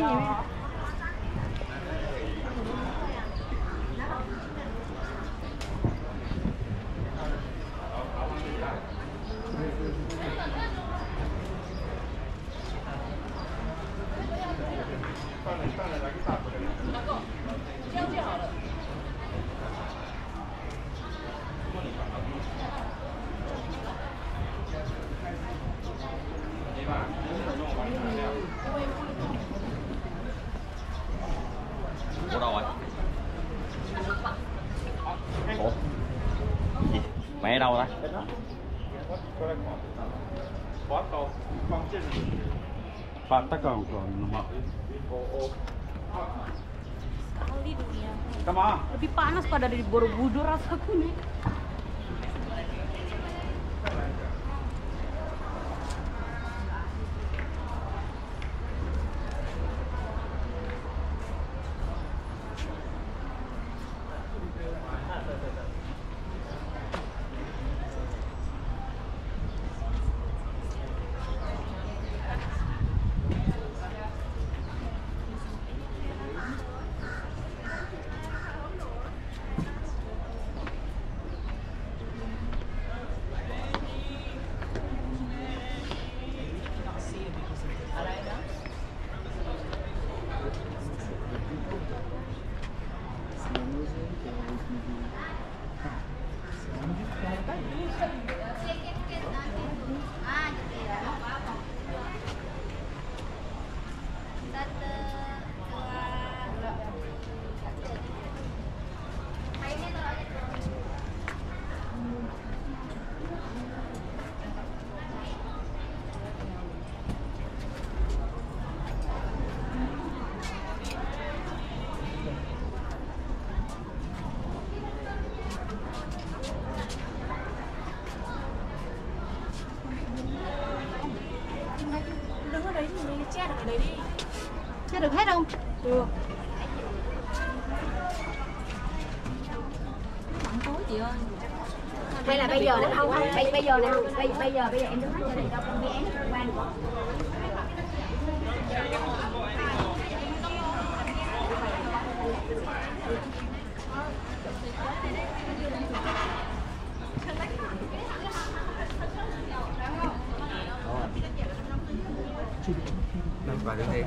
Ini. suka dari Borobudur rasaku nih Được. Bắn tối chị ơi. hay là bây giờ nó không không bây, bây giờ nè bây, bây giờ bây giờ em đứng hết cho này đâu không biết em quan Và đứng đi.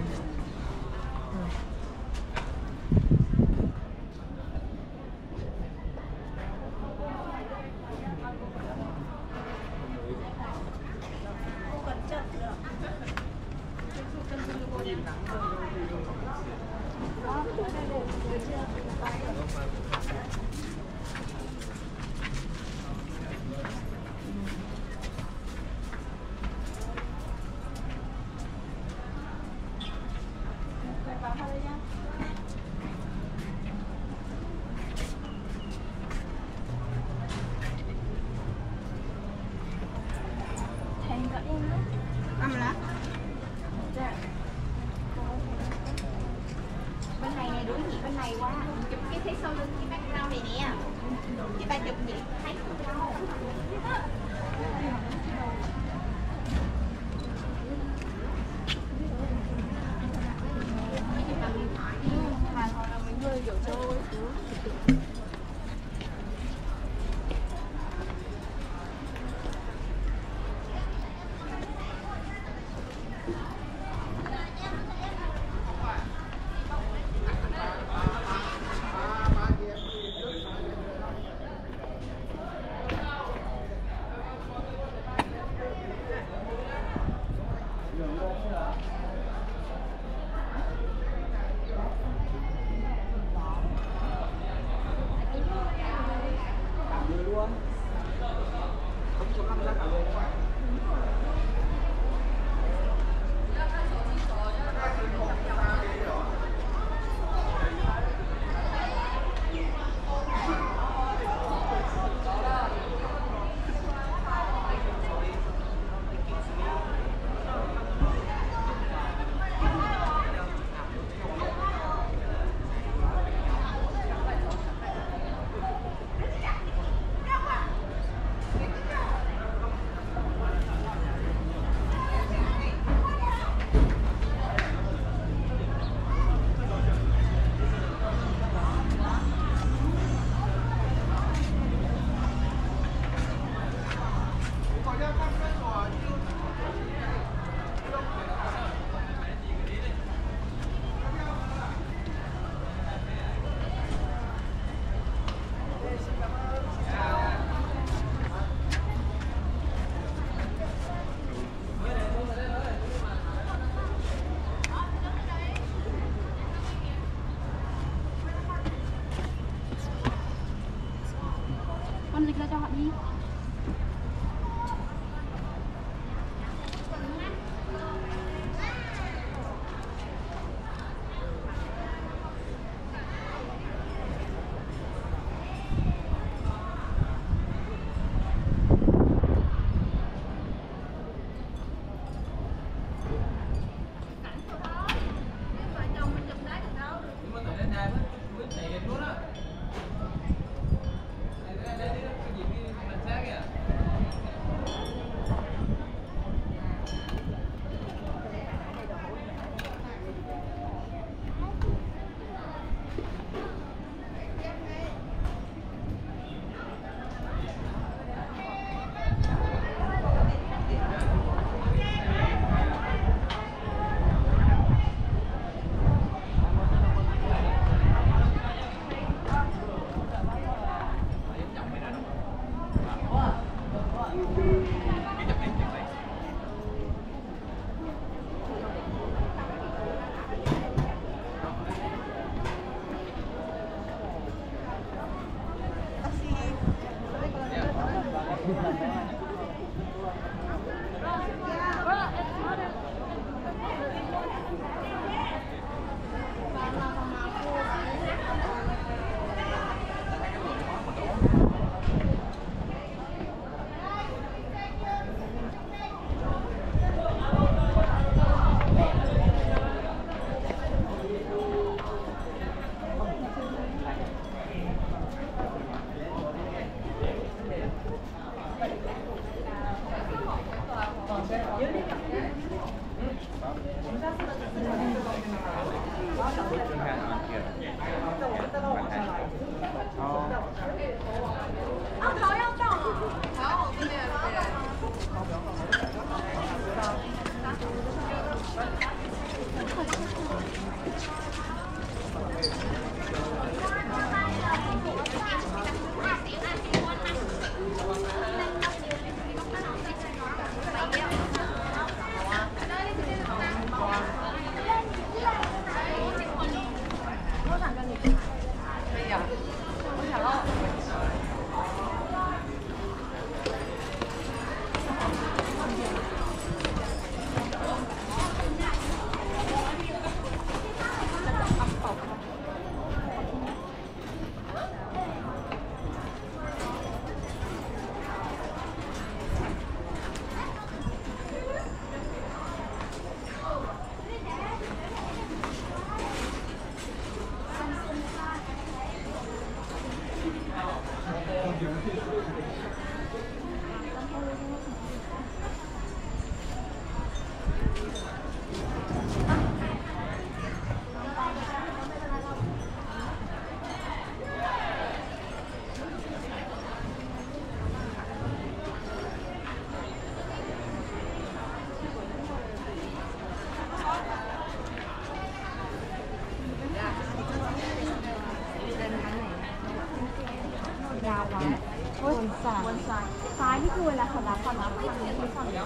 าวไว้วนซ้ายวนซ้ายซ้ายนี่คือเวลาเขารับความรับฝั่งนี้คือฝั่งนี้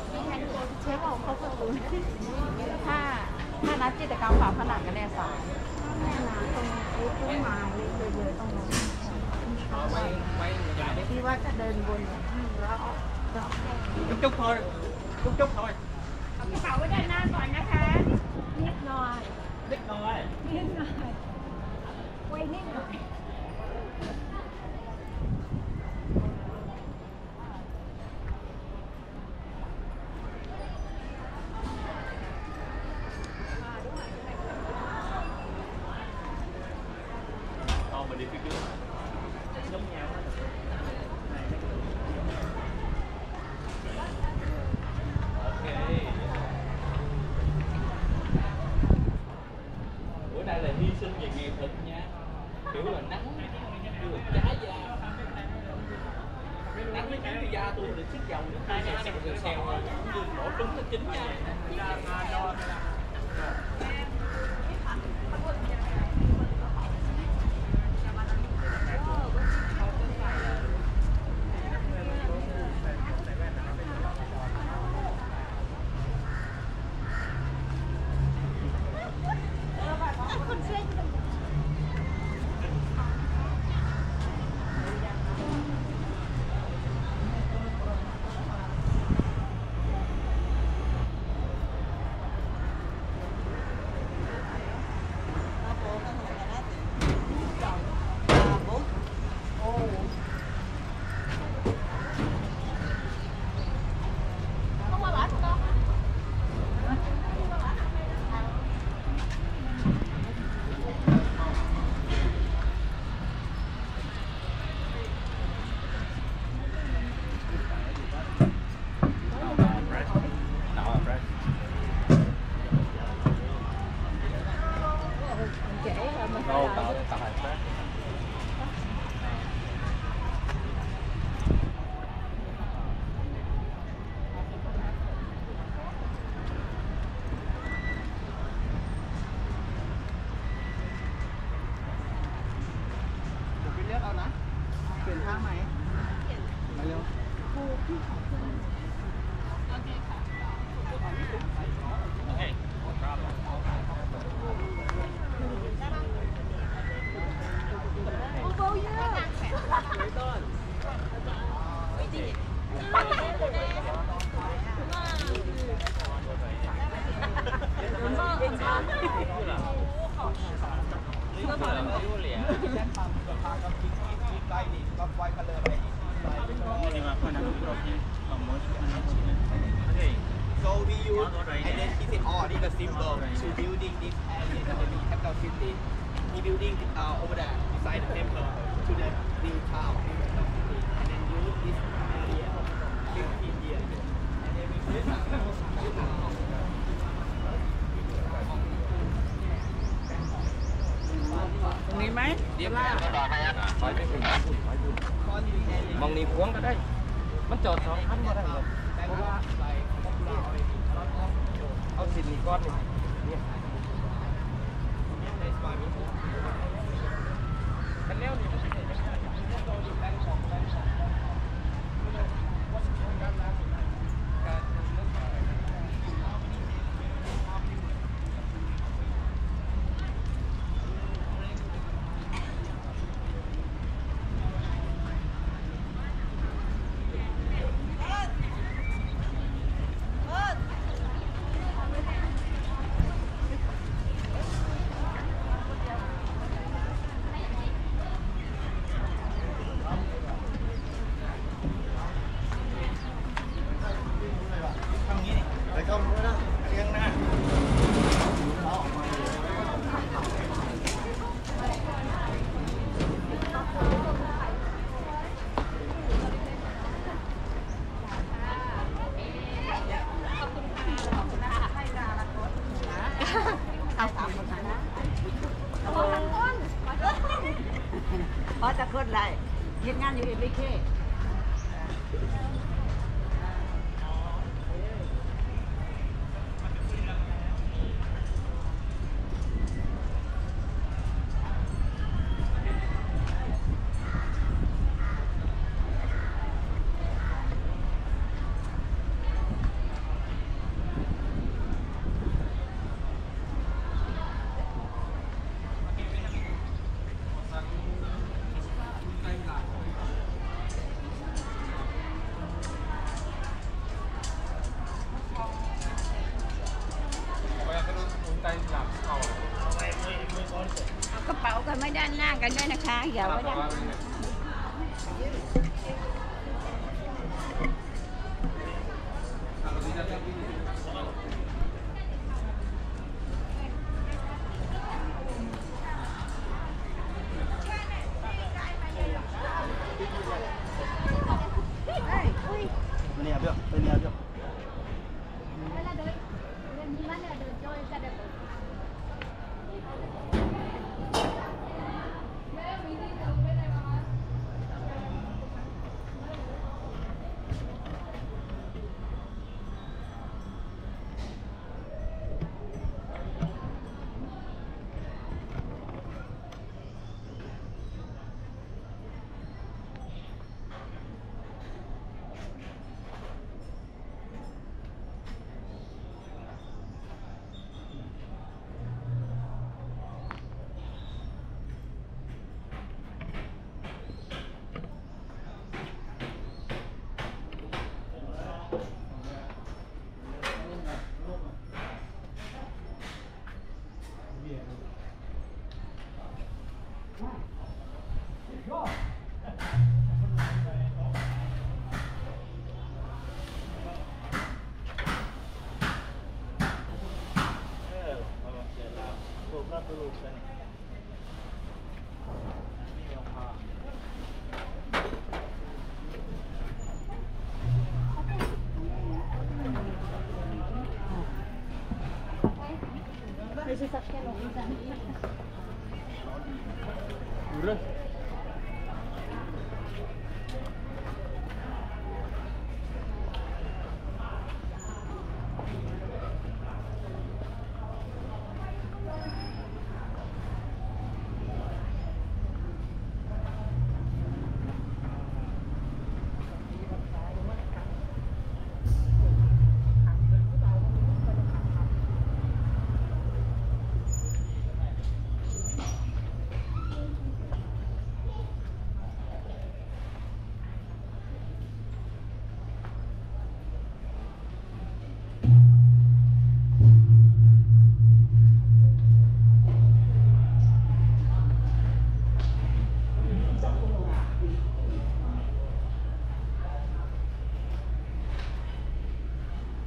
เชฟบอกเขาประตูถ้าถ้านัดกิจกรรมฝาผนังกันแน่สายแม่น้ำตรงไอ้ต้นไม้เยอะๆตรงนั้นที่ว่าจะเดินวนแล้วออก chút chút thôi chút chút thôi เอากระเป๋าไว้ด้านหน้าก่อนนะคะนิดหน่อย biết rồi นิดหน่อยไว้นิดหน่อย ก้อนหนึ่ง ไม่ด้านหน้ากันด้วยนะคะ อย่าไว้ด้านหน้า 女士，十点钟。女士。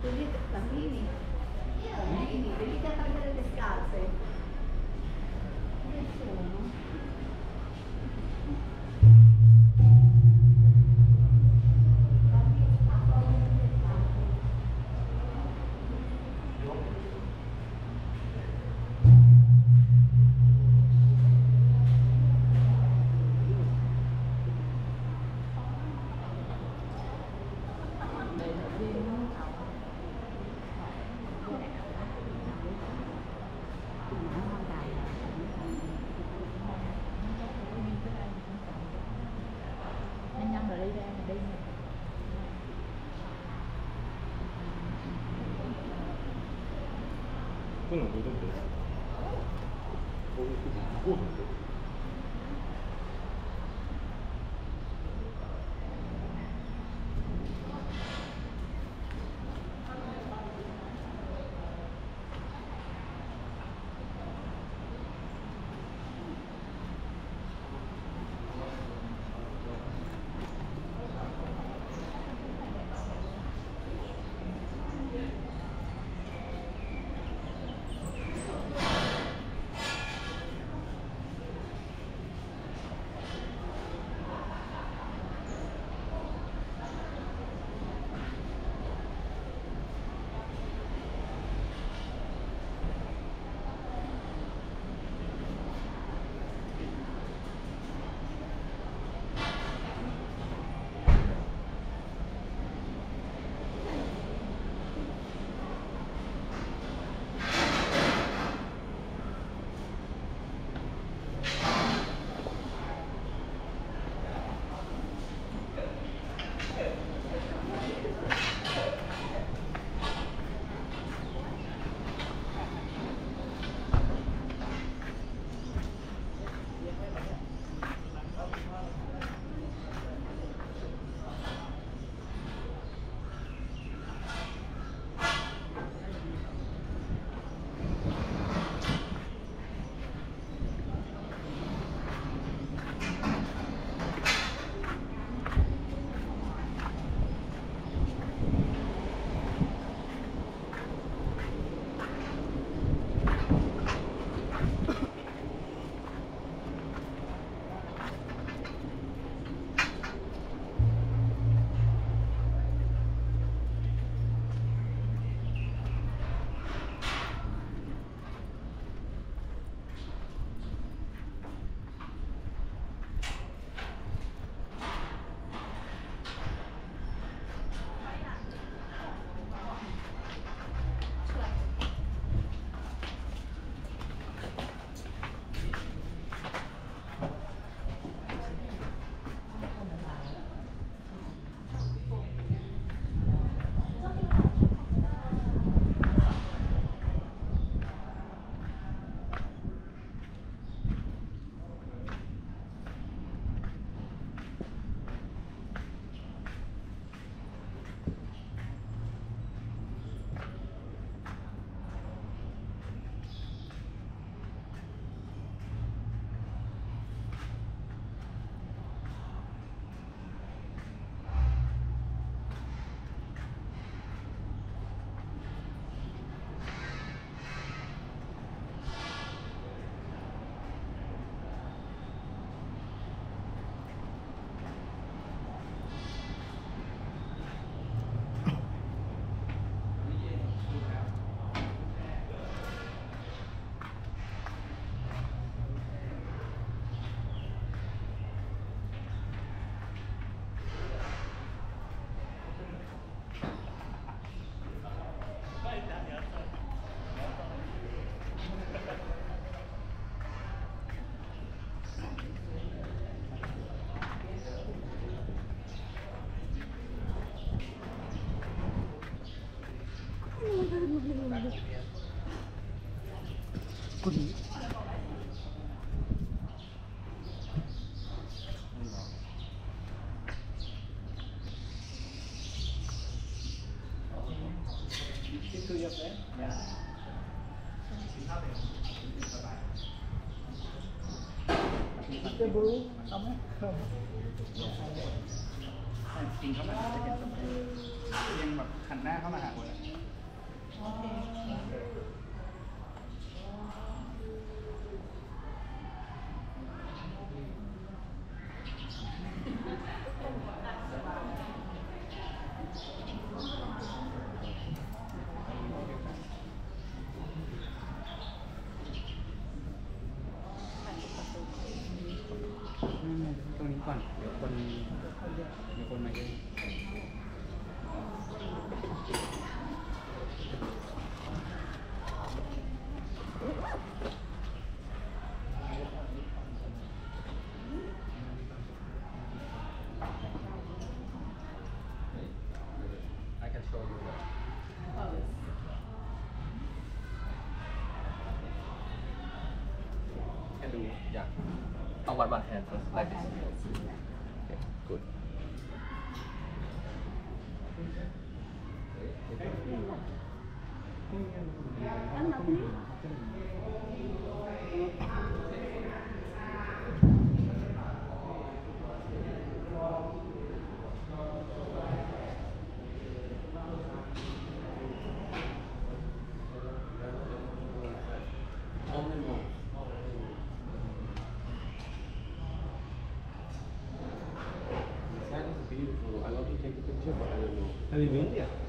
Così bambini, bambini, venite a prendere le scarpe. Dove sono? จริงเข้ามาจะเห็นยังแบบหันหน้าเข้ามาหาคนอะ không cần nếu quần nếu quần này. đây my, my hand first, like okay. this. Have?